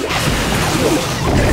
Música